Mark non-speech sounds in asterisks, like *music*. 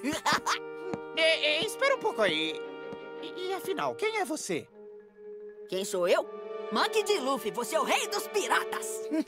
*laughs* É, é, espera um pouco aí. E, e afinal, quem é você? Quem sou eu? Monkey de Luffy, você é o rei dos piratas! *laughs*